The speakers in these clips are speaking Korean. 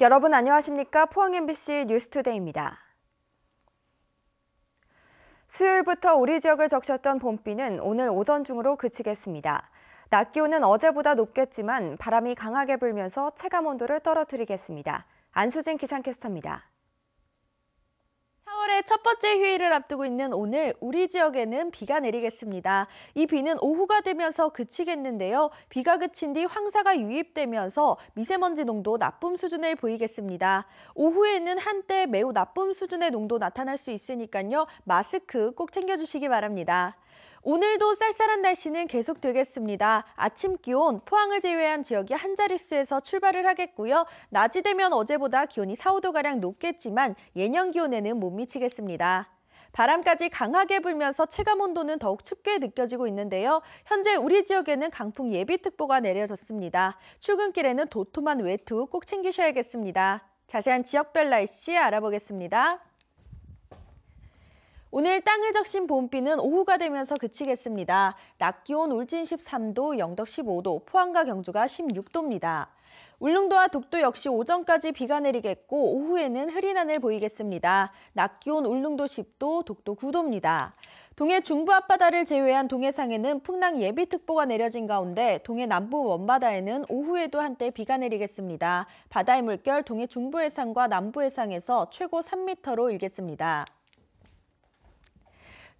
여러분 안녕하십니까? 포항 MBC 뉴스투데이입니다. 수요일부터 우리 지역을 적셨던 봄비는 오늘 오전 중으로 그치겠습니다. 낮 기온은 어제보다 높겠지만 바람이 강하게 불면서 체감 온도를 떨어뜨리겠습니다. 안수진 기상캐스터입니다. 4월의 첫 번째 휴일을 앞두고 있는 오늘 우리 지역에는 비가 내리겠습니다. 이 비는 오후가 되면서 그치겠는데요. 비가 그친 뒤 황사가 유입되면서 미세먼지 농도 나쁨 수준을 보이겠습니다. 오후에는 한때 매우 나쁨 수준의 농도 나타날 수 있으니까요. 마스크 꼭 챙겨주시기 바랍니다. 오늘도 쌀쌀한 날씨는 계속되겠습니다. 아침 기온 포항을 제외한 지역이 한 자릿수에서 출발을 하겠고요. 낮이 되면 어제보다 기온이 4, 5도가량 높겠지만 예년 기온에는 못 미치겠습니다. 바람까지 강하게 불면서 체감 온도는 더욱 춥게 느껴지고 있는데요. 현재 우리 지역에는 강풍 예비특보가 내려졌습니다. 출근길에는 도톰한 외투 꼭 챙기셔야겠습니다. 자세한 지역별 날씨 알아보겠습니다. 오늘 땅을 적신 봄비는 오후가 되면서 그치겠습니다. 낮 기온 울진 13도, 영덕 15도, 포항과 경주가 16도입니다. 울릉도와 독도 역시 오전까지 비가 내리겠고 오후에는 흐린 하늘 보이겠습니다. 낮 기온 울릉도 10도, 독도 9도입니다. 동해 중부 앞바다를 제외한 동해상에는 풍랑 예비특보가 내려진 가운데 동해 남부 원바다에는 오후에도 한때 비가 내리겠습니다. 바다의 물결 동해 중부 해상과 남부 해상에서 최고 3m로 일겠습니다.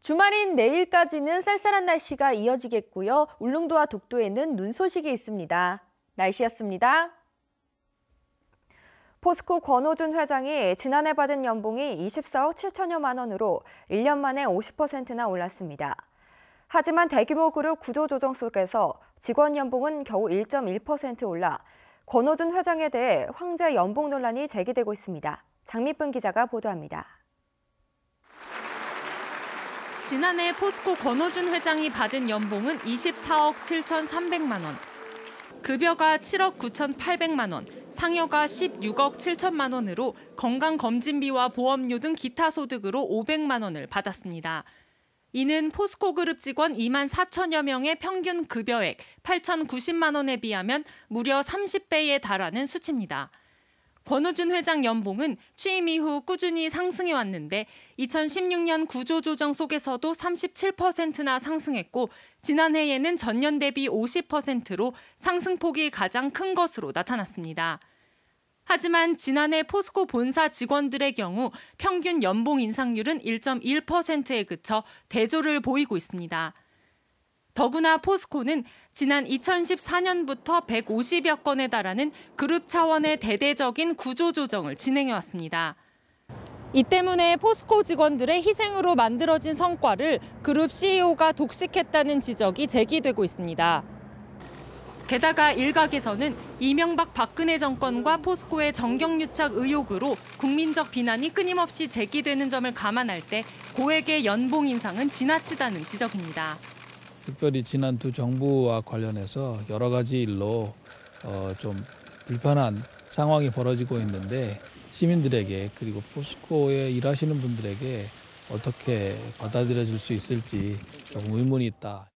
주말인 내일까지는 쌀쌀한 날씨가 이어지겠고요. 울릉도와 독도에는 눈 소식이 있습니다. 날씨였습니다. 포스코 권호준 회장이 지난해 받은 연봉이 24억 7천여만 원으로 1년 만에 50%나 올랐습니다. 하지만 대규모 그룹 구조조정 속에서 직원 연봉은 겨우 1.1% 올라 권호준 회장에 대해 황제 연봉 논란이 제기되고 있습니다. 장미쁜 기자가 보도합니다. 지난해 포스코 권호준 회장이 받은 연봉은 24억 7,300만 원. 급여가 7억 9,800만 원, 상여가 16억 7천만 원으로 건강검진비와 보험료 등 기타 소득으로 500만 원을 받았습니다. 이는 포스코 그룹 직원 2만 4천여 명의 평균 급여액 8,090만 원에 비하면 무려 30배에 달하는 수치입니다. 권호준 회장 연봉은 취임 이후 꾸준히 상승해 왔는데 2016년 구조조정 속에서도 37%나 상승했고 지난해에는 전년 대비 50%로 상승폭이 가장 큰 것으로 나타났습니다. 하지만 지난해 포스코 본사 직원들의 경우 평균 연봉 인상률은 1.1%에 그쳐 대조를 보이고 있습니다. 더구나 포스코는 지난 2014년부터 150여 건에 달하는 그룹 차원의 대대적인 구조조정을 진행해왔습니다. 이 때문에 포스코 직원들의 희생으로 만들어진 성과를 그룹 CEO가 독식했다는 지적이 제기되고 있습니다. 게다가 일각에서는 이명박 박근혜 정권과 포스코의 정경유착 의혹으로 국민적 비난이 끊임없이 제기되는 점을 감안할 때 고액의 연봉 인상은 지나치다는 지적입니다. 특별히 지난 두 정부와 관련해서 여러 가지 일로 어, 좀 불편한 상황이 벌어지고 있는데 시민들에게 그리고 포스코에 일하시는 분들에게 어떻게 받아들여질 수 있을지 조금 의문이 있다.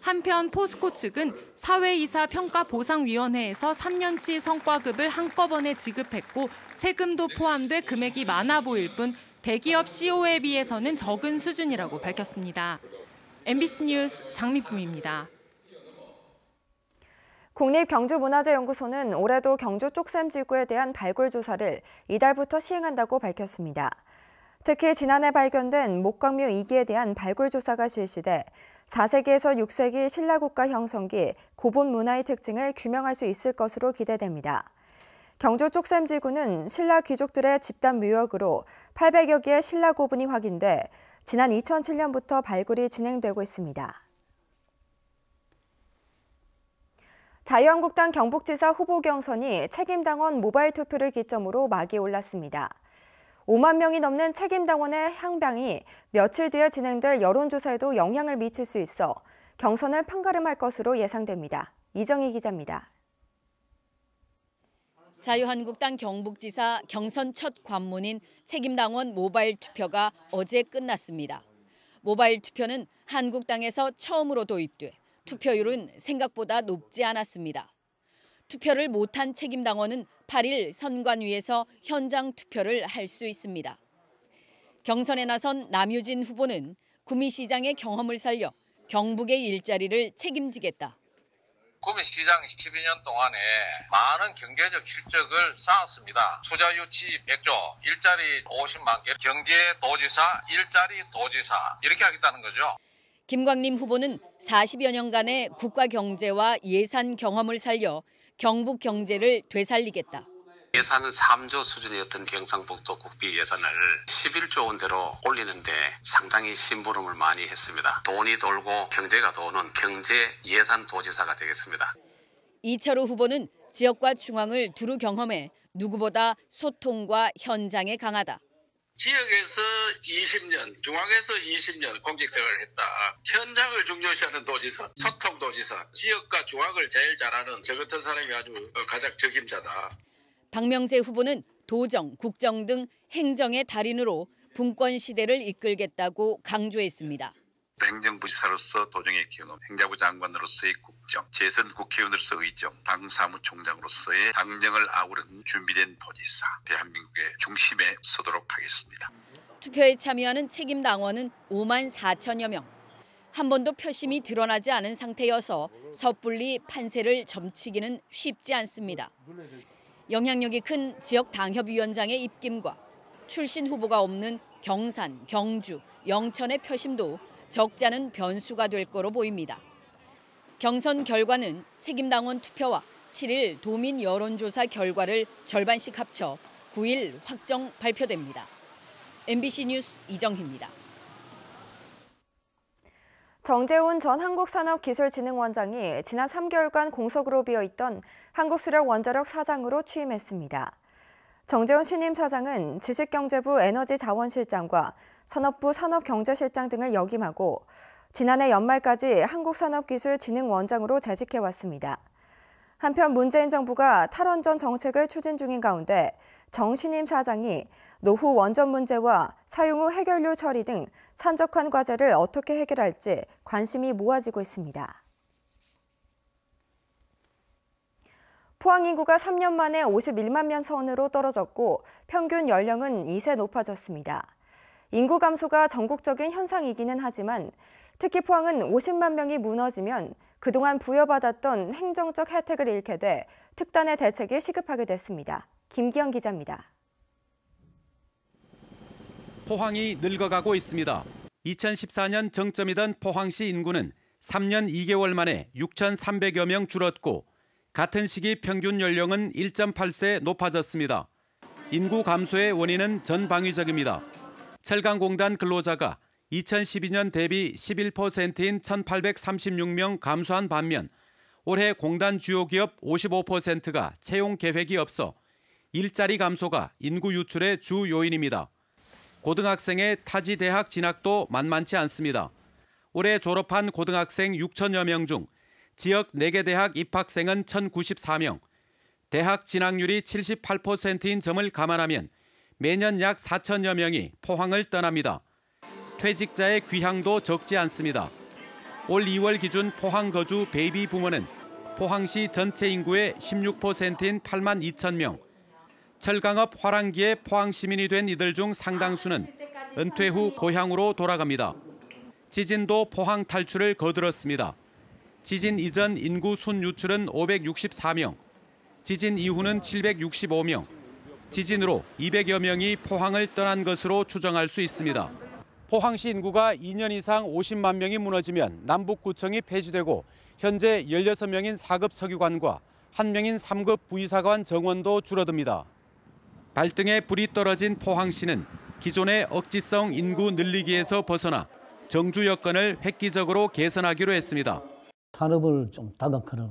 한편 포스코 측은 사회이사 평가보상위원회에서 3년치 성과급을 한꺼번에 지급했고 세금도 포함돼 금액이 많아 보일 뿐 대기업 CO에 비해서는 적은 수준이라고 밝혔습니다. MBC 뉴스 장미쁨입니다. 국립경주문화재연구소는 올해도 경주 쪽샘 지구에 대한 발굴 조사를 이달부터 시행한다고 밝혔습니다. 특히 지난해 발견된 목광묘 2기에 대한 발굴 조사가 실시돼 4세기에서 6세기 신라국가 형성기 고분 문화의 특징을 규명할 수 있을 것으로 기대됩니다. 경주 쪽샘 지구는 신라 귀족들의 집단 묘역으로 800여 개의 신라 고분이 확인돼 지난 2007년부터 발굴이 진행되고 있습니다. 자유한국당 경북지사 후보 경선이 책임당원 모바일 투표를 기점으로 막이 올랐습니다. 5만 명이 넘는 책임당원의 향방이 며칠 뒤에 진행될 여론조사에도 영향을 미칠 수 있어 경선을 판가름할 것으로 예상됩니다. 이정희 기자입니다. 자유한국당 경북지사 경선 첫 관문인 책임당원 모바일 투표가 어제 끝났습니다. 모바일 투표는 한국당에서 처음으로 도입돼 투표율은 생각보다 높지 않았습니다. 투표를 못한 책임당원은 8일 선관위에서 현장 투표를 할 수 있습니다. 경선에 나선 남유진 후보는 구미시장의 경험을 살려 경북의 일자리를 책임지겠다. 구미시장 12년 동안에 많은 경제적 실적을 쌓았습니다. 투자 유치 100조, 일자리 50만 개, 경제 도지사, 일자리 도지사 이렇게 하겠다는 거죠. 김광림 후보는 40여 년간의 국가 경제와 예산 경험을 살려 경북 경제를 되살리겠다. 예산은 3조 수준이었던 경상북도 국비 예산을 11조 원대로 올리는데 상당히 심부름을 많이 했습니다. 돈이 돌고 경제가 도는 경제 예산 도지사가 되겠습니다. 이철우 후보는 지역과 중앙을 두루 경험해 누구보다 소통과 현장에 강하다. 지역에서 20년, 중앙에서 20년 공직생활을 했다. 현장을 중요시하는 도지사, 소통 도지사, 지역과 중앙을 제일 잘하는 저 같은 사람이 아주 가장 적임자다. 박명재 후보는 도정, 국정 등 행정의 달인으로 분권 시대를 이끌겠다고 강조했습니다. 행정부지사로서 도정의 경험, 행자부 장관으로서의 국정, 재선 국회의원으로서 의정, 당 사무총장으로서의 당정을 아우르는 준비된 도지사, 대한민국의 중심에 서도록 하겠습니다. 투표에 참여하는 책임 당원은 5만 4천여 명. 한 번도 표심이 드러나지 않은 상태여서 섣불리 판세를 점치기는 쉽지 않습니다. 영향력이 큰 지역 당협위원장의 입김과 출신 후보가 없는 경산, 경주, 영천의 표심도 적지 않은 변수가 될 거로 보입니다. 경선 결과는 책임당원 투표와 7일 도민 여론조사 결과를 절반씩 합쳐 9일 확정 발표됩니다. MBC 뉴스 이정희입니다. 정재훈 전 한국산업기술진흥원장이 지난 3개월간 공석으로 비어있던 한국수력원자력 사장으로 취임했습니다. 정재훈 신임 사장은 지식경제부 에너지자원실장과 산업부 산업경제실장 등을 역임하고 지난해 연말까지 한국산업기술진흥원장으로 재직해왔습니다. 한편 문재인 정부가 탈원전 정책을 추진 중인 가운데 정 신임 사장이 노후 원전 문제와 사용 후 해결료 처리 등 산적한 과제를 어떻게 해결할지 관심이 모아지고 있습니다. 포항 인구가 3년 만에 51만 명 선으로 떨어졌고 평균 연령은 2세 높아졌습니다. 인구 감소가 전국적인 현상이기는 하지만 특히 포항은 50만 명이 무너지면 그동안 부여받았던 행정적 혜택을 잃게 돼 특단의 대책이 시급하게 됐습니다. 김기영 기자입니다. 포항이 늙어가고 있습니다. 2014년 정점이던 포항시 인구는 3년 2개월 만에 6,300여 명 줄었고 같은 시기 평균 연령은 1.8세 높아졌습니다. 인구 감소의 원인은 전방위적입니다. 철강공단 근로자가 2012년 대비 11%인 1,836명 감소한 반면 올해 공단 주요 기업 55%가 채용 계획이 없어 일자리 감소가 인구 유출의 주 요인입니다. 고등학생의 타지 대학 진학도 만만치 않습니다. 올해 졸업한 고등학생 6천여 명 중 지역 4개 대학 입학생은 1,094명, 대학 진학률이 78%인 점을 감안하면 매년 약 4천여 명이 포항을 떠납니다. 퇴직자의 귀향도 적지 않습니다. 올 2월 기준 포항 거주 베이비부머는 포항시 전체 인구의 16%인 8만 2천 명. 철강업 활황기에 포항 시민이 된 이들 중 상당수는 은퇴 후 고향으로 돌아갑니다. 지진도 포항 탈출을 거들었습니다. 지진 이전 인구 순 유출은 564명, 지진 이후는 765명, 지진으로 200여 명이 포항을 떠난 것으로 추정할 수 있습니다. 포항시 인구가 2년 이상 50만 명이 무너지면 남북구청이 폐지되고 현재 16명인 4급 서기관과 1명인 3급 부의사관 정원도 줄어듭니다. 발등에 불이 떨어진 포항시는 기존의 억지성 인구 늘리기에서 벗어나 정주 여건을 획기적으로 개선하기로 했습니다. 산업을 좀 다각화를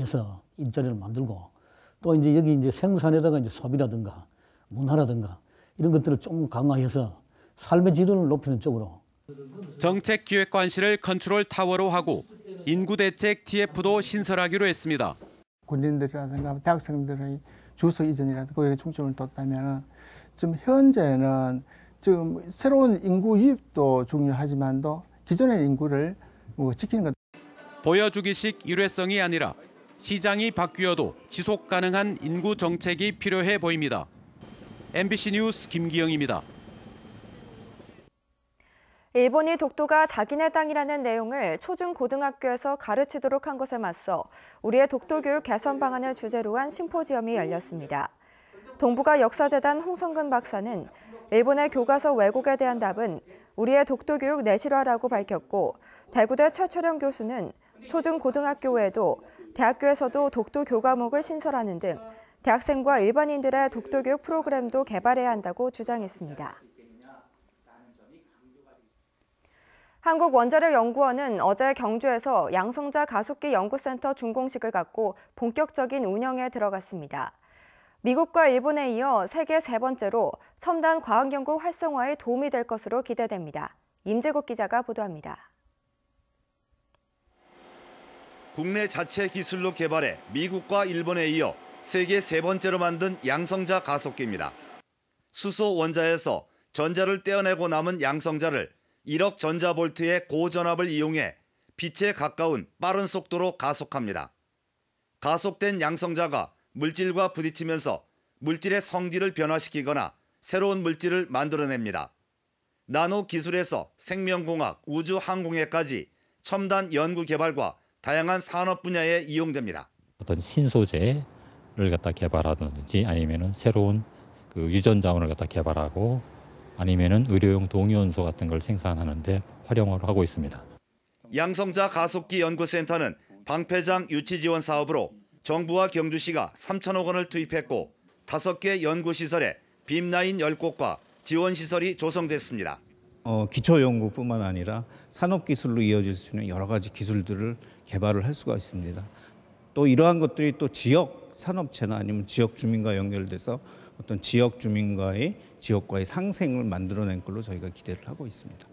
해서 일자리를 만들고 또 이제 여기 이제 생산에다가 이제 소비라든가 문화라든가 이런 것들을 좀 강화해서 삶의 질을 높이는 쪽으로 정책기획관실을 컨트롤 타워로 하고 인구대책 TF도 신설하기로 했습니다. 군인들이라든가 대학생들의 주소 이전이라든가 거기에 중점을 뒀다면 지금 현재는 지금 새로운 인구 유입도 중요하지만도 기존의 인구를 뭐 지키는 것. 보여주기식 일회성이 아니라 시장이 바뀌어도 지속 가능한 인구 정책이 필요해 보입니다. MBC 뉴스 김기영입니다. 일본이 독도가 자기네 땅이라는 내용을 초중고등학교에서 가르치도록 한 것에 맞서 우리의 독도 교육 개선 방안을 주제로 한 심포지엄이 열렸습니다. 동북아 역사재단 홍성근 박사는 일본의 교과서 왜곡에 대한 답은 우리의 독도 교육 내실화라고 밝혔고 대구대 최철영 교수는 초중고등학교 외에도 대학교에서도 독도 교과목을 신설하는 등 대학생과 일반인들의 독도 교육 프로그램도 개발해야 한다고 주장했습니다. 한국원자력연구원은 어제 경주에서 양성자 가속기 연구센터 준공식을 갖고 본격적인 운영에 들어갔습니다. 미국과 일본에 이어 세계 세 번째로 첨단 과학연구 활성화에 도움이 될 것으로 기대됩니다. 임재국 기자가 보도합니다. 국내 자체 기술로 개발해 미국과 일본에 이어 세계 세 번째로 만든 양성자 가속기입니다. 수소 원자에서 전자를 떼어내고 남은 양성자를 1억 전자볼트의 고전압을 이용해 빛에 가까운 빠른 속도로 가속합니다. 가속된 양성자가 물질과 부딪히면서 물질의 성질을 변화시키거나 새로운 물질을 만들어냅니다. 나노 기술에서 생명공학, 우주 항공에까지 첨단 연구 개발과 다양한 산업 분야에 이용됩니다. 어떤 신소재를 갖다 개발하든지 아니면은 새로운 그 유전 자원을 갖다 개발하고 아니면은 의료용 동위원소 같은 걸 생산하는데 활용을 하고 있습니다. 양성자 가속기 연구센터는 방패장 유치 지원 사업으로 정부와 경주시가 3천억 원을 투입했고 5개 연구시설에 빔라인 10곳과 지원시설이 조성됐습니다. 어, 기초 연구뿐만 아니라 산업 기술로 이어질 수 있는 여러 가지 기술들을 개발을 할 수가 있습니다. 또 이러한 것들이 또 지역 산업체나 아니면 지역 주민과 연결돼서 어떤 지역 주민과의 지역과의 상생을 만들어낸 걸로 저희가 기대를 하고 있습니다.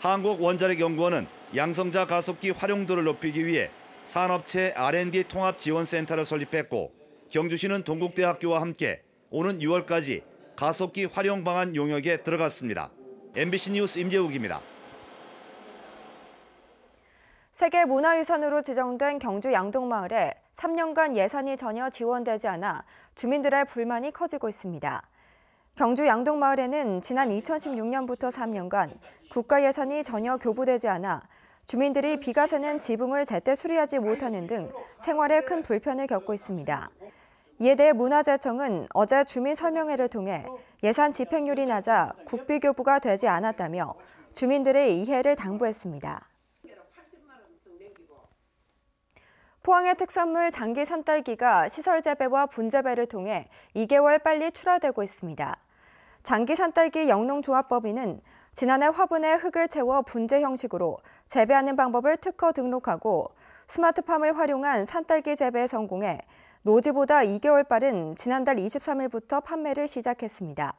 한국원자력연구원은 양성자 가속기 활용도를 높이기 위해 산업체 R&D 통합 지원센터를 설립했고 경주시는 동국대학교와 함께 오는 6월까지 가속기 활용 방안 용역에 들어갔습니다. MBC 뉴스 임재욱입니다. 세계 문화유산으로 지정된 경주 양동마을에 3년간 예산이 전혀 지원되지 않아 주민들의 불만이 커지고 있습니다. 경주 양동마을에는 지난 2016년부터 3년간 국가 예산이 전혀 교부되지 않아 주민들이 비가 새는 지붕을 제때 수리하지 못하는 등 생활에 큰 불편을 겪고 있습니다. 이에 대해 문화재청은 어제 주민 설명회를 통해 예산 집행률이 낮아 국비 교부가 되지 않았다며 주민들의 이해를 당부했습니다. 포항의 특산물 장기 산딸기가 시설 재배와 분재배를 통해 2개월 빨리 출하되고 있습니다. 장기 산딸기 영농조합법인은 지난해 화분에 흙을 채워 분재 형식으로 재배하는 방법을 특허 등록하고 스마트팜을 활용한 산딸기 재배에 성공해 노지보다 2개월 빠른 지난달 23일부터 판매를 시작했습니다.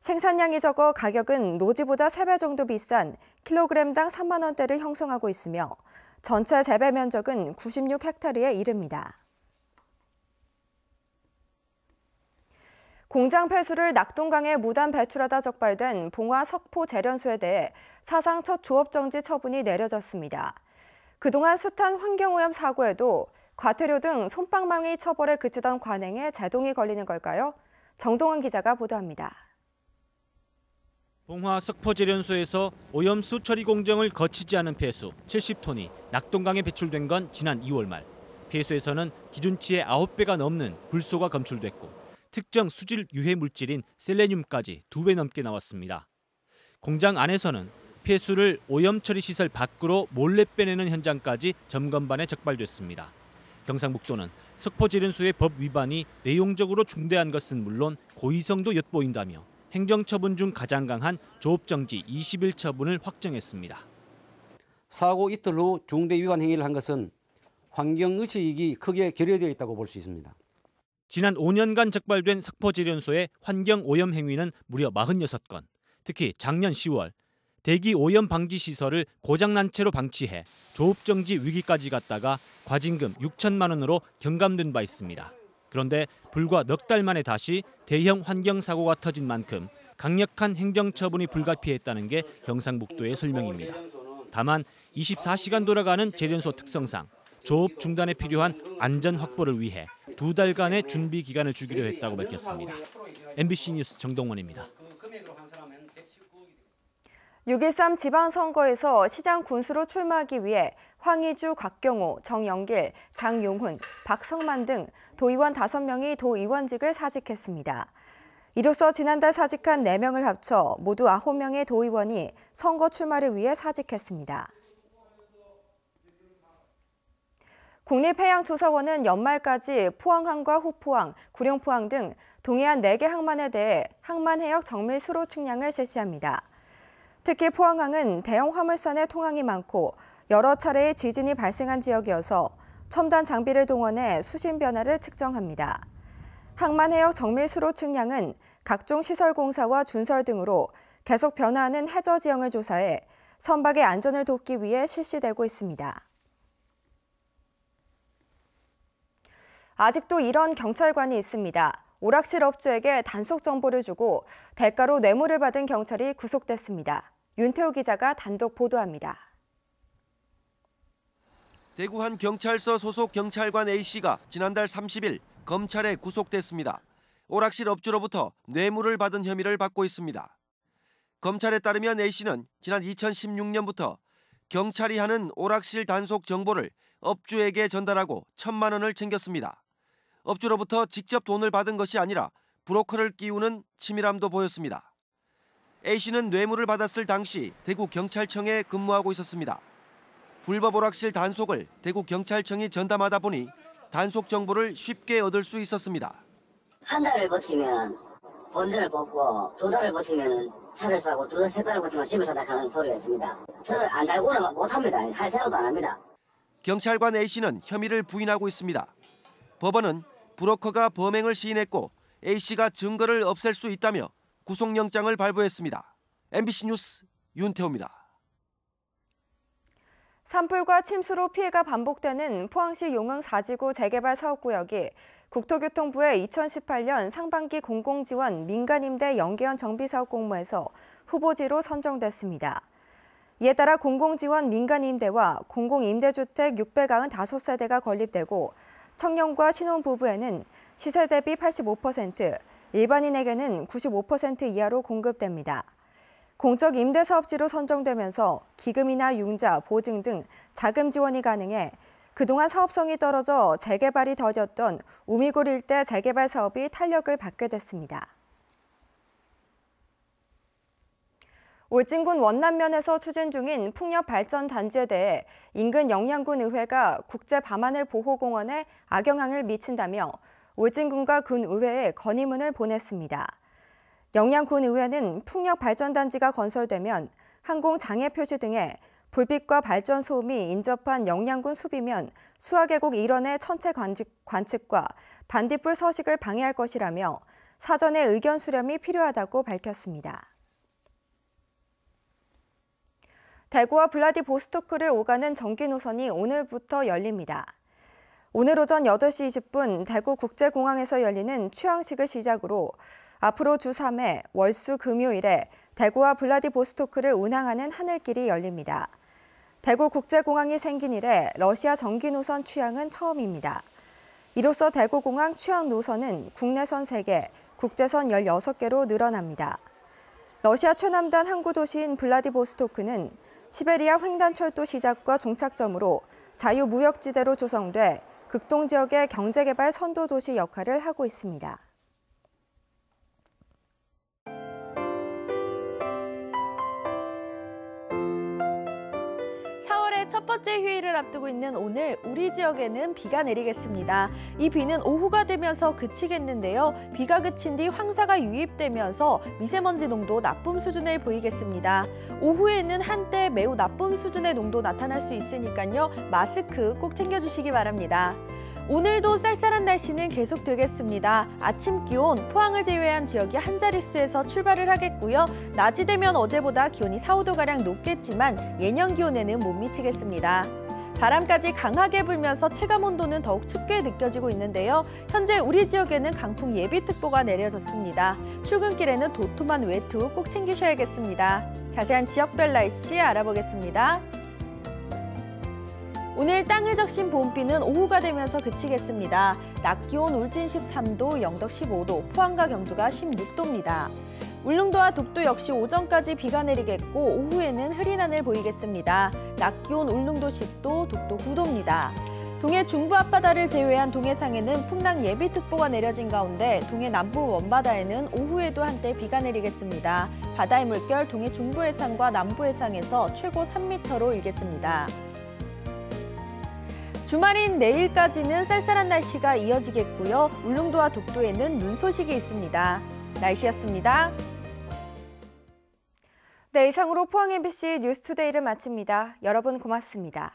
생산량이 적어 가격은 노지보다 3배 정도 비싼 킬로그램당 3만 원대를 형성하고 있으며 전체 재배 면적은 96헥타르에 이릅니다. 공장 폐수를 낙동강에 무단 배출하다 적발된 봉화 석포 재련소에 대해 사상 첫 조업 정지 처분이 내려졌습니다. 그동안 숱한 환경오염 사고에도 과태료 등 솜방망이 처벌에 그치던 관행에 제동이 걸리는 걸까요? 정동원 기자가 보도합니다. 봉화 석포재련소에서 오염수 처리 공정을 거치지 않은 폐수 70톤이 낙동강에 배출된 건 지난 2월 말. 폐수에서는 기준치의 9배가 넘는 불소가 검출됐고 특정 수질 유해 물질인 셀레늄까지 2배 넘게 나왔습니다. 공장 안에서는 폐수를 오염 처리 시설 밖으로 몰래 빼내는 현장까지 점검반에 적발됐습니다. 경상북도는 석포재련소의 법 위반이 내용적으로 중대한 것은 물론 고의성도 엿보인다며 행정처분 중 가장 강한 조업정지 20일 처분을 확정했습니다. 사고 이틀 후 중대 위반 행위를 한 것은 환경의식이 크게 결여되어 있다고 볼 수 있습니다. 지난 5년간 적발된 석포재련소의 환경 오염 행위는 무려 46건. 특히 작년 10월 대기 오염 방지 시설을 고장난 채로 방치해 조업정지 위기까지 갔다가 과징금 6천만 원으로 경감된 바 있습니다. 그런데 불과 넉 달 만에 다시 대형 환경 사고가 터진 만큼 강력한 행정 처분이 불가피했다는 게 경상북도의 설명입니다. 다만 24시간 돌아가는 재련소 특성상 조업 중단에 필요한 안전 확보를 위해 두 달간의 준비 기간을 주기로 했다고 밝혔습니다. MBC 뉴스 정동원입니다. 6.13 지방선거에서 시장 군수로 출마하기 위해 황희주, 곽경호, 정영길, 장용훈, 박성만 등 도의원 5명이 도의원직을 사직했습니다. 이로써 지난달 사직한 4명을 합쳐 모두 9명의 도의원이 선거 출마를 위해 사직했습니다. 국립해양조사원은 연말까지 포항항과 후포항, 구룡포항 등 동해안 4개 항만에 대해 항만 해역 정밀 수로 측량을 실시합니다. 특히 포항항은 대형 화물선의 통항이 많고 여러 차례의 지진이 발생한 지역이어서 첨단 장비를 동원해 수심 변화를 측정합니다. 항만 해역 정밀 수로 측량은 각종 시설 공사와 준설 등으로 계속 변화하는 해저 지형을 조사해 선박의 안전을 돕기 위해 실시되고 있습니다. 아직도 이런 경찰관이 있습니다. 오락실 업주에게 단속 정보를 주고 대가로 뇌물을 받은 경찰이 구속됐습니다. 윤태호 기자가 단독 보도합니다. 대구 한 경찰서 소속 경찰관 A씨가 지난달 30일 검찰에 구속됐습니다. 오락실 업주로부터 뇌물을 받은 혐의를 받고 있습니다. 검찰에 따르면 A씨는 지난 2016년부터 경찰이 하는 오락실 단속 정보를 업주에게 전달하고 천만 원을 챙겼습니다. 업주로부터 직접 돈을 받은 것이 아니라 브로커를 끼우는 치밀함도 보였습니다. A씨는 뇌물을 받았을 당시 대구 경찰청에 근무하고 있었습니다. 불법 오락실 단속을 대구 경찰청이 전담하다 보니 단속 정보를 쉽게 얻을 수 있었습니다. 한 달을 버티면 본전을 뽑고 두 달을 버티면 차를 사고 두 달, 세 달을 버티면 집을 사다 하는 소리가 있습니다. 저를 안 달고는 못합니다. 할 생각도 안 합니다. 경찰관 A씨는 혐의를 부인하고 있습니다. 법원은 브로커가 범행을 시인했고 A씨가 증거를 없앨 수 있다며 구속영장을 발부했습니다. MBC 뉴스 윤태호입니다. 산불과 침수로 피해가 반복되는 포항시 용흥 4지구 재개발 사업구역이 국토교통부의 2018년 상반기 공공지원 민간임대 연계형 정비사업 공모에서 후보지로 선정됐습니다. 이에 따라 공공지원 민간임대와 공공임대주택 695세대가 건립되고 청년과 신혼부부에는 시세 대비 85%, 일반인에게는 95% 이하로 공급됩니다. 공적 임대 사업지로 선정되면서 기금이나 융자, 보증 등 자금 지원이 가능해 그동안 사업성이 떨어져 재개발이 더뎠던 우미골 일대 재개발 사업이 탄력을 받게 됐습니다. 울진군 원남면에서 추진 중인 풍력 발전 단지에 대해 인근 영양군 의회가 국제 밤하늘 보호공원에 악영향을 미친다며 울진군과 군 의회에 건의문을 보냈습니다. 영양군 의회는 풍력 발전 단지가 건설되면 항공 장애 표시 등의 불빛과 발전 소음이 인접한 영양군 수비면 수화계곡 일원의 천체 관측 과 반딧불 서식을 방해할 것이라며 사전에 의견 수렴이 필요하다고 밝혔습니다. 대구와 블라디보스토크를 오가는 전기 노선이 오늘부터 열립니다. 오늘 오전 8시 20분 대구 국제공항에서 열리는 취항식을 시작으로 앞으로 주 3회 월수 금요일에 대구와 블라디보스토크를 운항하는 하늘길이 열립니다. 대구 국제공항이 생긴 이래 러시아 전기 노선 취항은 처음입니다. 이로써 대구공항 취항 노선은 국내선 3개, 국제선 16개로 늘어납니다. 러시아 최남단 항구 도시인 블라디보스토크는 시베리아 횡단철도 시작과 종착점으로 자유무역지대로 조성돼 극동 지역의 경제개발 선도도시 역할을 하고 있습니다. 번째 휴일을 앞두고 있는 오늘 우리 지역에는 비가 내리겠습니다. 이 비는 오후가 되면서 그치겠는데요. 비가 그친 뒤 황사가 유입되면서 미세먼지 농도 나쁨 수준을 보이겠습니다. 오후에는 한때 매우 나쁨 수준의 농도 나타날 수 있으니까요. 마스크 꼭 챙겨주시기 바랍니다. 오늘도 쌀쌀한 날씨는 계속되겠습니다. 아침 기온 포항을 제외한 지역이 한 자릿수에서 출발을 하겠고요. 낮이 되면 어제보다 기온이 4, 5도가량 높겠지만 예년 기온에는 못 미치겠습니다. 바람까지 강하게 불면서 체감 온도는 더욱 춥게 느껴지고 있는데요. 현재 우리 지역에는 강풍 예비특보가 내려졌습니다. 출근길에는 도톰한 외투 꼭 챙기셔야겠습니다. 자세한 지역별 날씨 알아보겠습니다. 오늘 땅을 적신 봄비는 오후가 되면서 그치겠습니다. 낮 기온 울진 13도, 영덕 15도, 포항과 경주가 16도입니다. 울릉도와 독도 역시 오전까지 비가 내리겠고 오후에는 흐린 하늘 보이겠습니다. 낮 기온 울릉도 10도, 독도 9도입니다. 동해 중부 앞바다를 제외한 동해상에는 풍랑 예비특보가 내려진 가운데 동해 남부 원바다에는 오후에도 한때 비가 내리겠습니다. 바다의 물결 동해 중부 해상과 남부 해상에서 최고 3m로 일겠습니다. 주말인 내일까지는 쌀쌀한 날씨가 이어지겠고요. 울릉도와 독도에는 눈 소식이 있습니다. 날씨였습니다. 네, 이상으로 포항 MBC 뉴스투데이를 마칩니다. 여러분 고맙습니다.